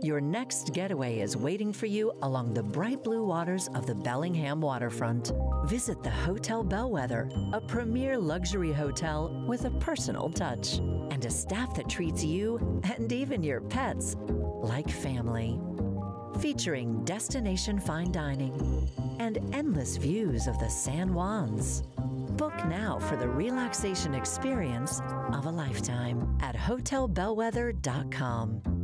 Your next getaway is waiting for you along the bright blue waters of the Bellingham waterfront. Visit the Hotel Bellwether, a premier luxury hotel with a personal touch and a staff that treats you and even your pets like family. Featuring destination fine dining and endless views of the San Juans. Book now for the relaxation experience of a lifetime at hotelbellwether.com.